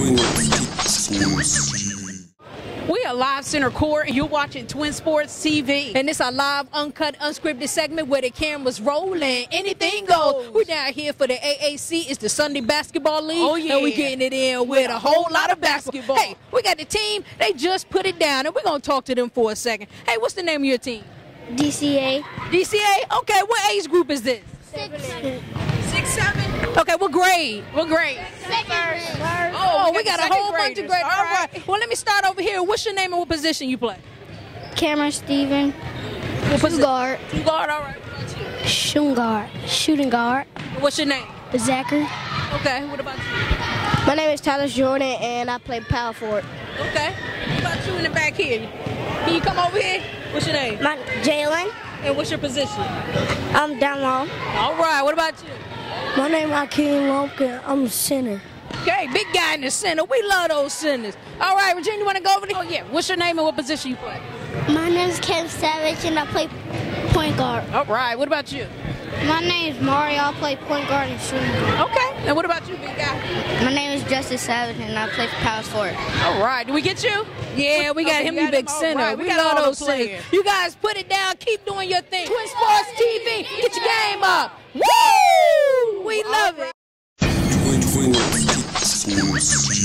We are live center court, and you're watching Twin Sports TV. And it's a live, uncut, unscripted segment where the cameras rolling. Anything goes. We're down here for the AAC. It's the Sunday Basketball League. Oh, yeah. And we're getting it in with a whole lot of basketball. Hey, we got the team. They just put it down, and we're going to talk to them for a second. Hey, what's the name of your team? DCA. DCA? Okay, what age group is this? Six. Six, seven? Okay, what grade? What grade? Oh, we, got, a whole bunch of grades. All right. Well, let me start over here. What's your name and what position you play? Cameron Steven. What position? Guard. You guard, all right. What about you? Shooting guard. Shooting guard. What's your name? Zachary. Okay, what about you? My name is Tyler Jordan, and I play power forward. Okay. What about you in the back here? Can you come over here? What's your name? My Jalen. And what's your position? I'm down low. All right, what about you? My name is Akeem Lumpkin. I'm a center. Okay, big guy in the center. We love those centers. All right, Virginia, you want to go over there? Oh, yeah. What's your name and what position you play? My name is Ken Savage, and I play point guard. All right, what about you? My name is Mario. I play point guard and shooting guard. Okay, and what about you, big guy? My name is Justice Savage, and I play power forward. All right, did we get you? Yeah, we got Okay, him, we you big him. Center. right, we we got got all all those centers. players. You guys put it down, keep doing your thing. Twin Sports TV, get your game up. Woo! We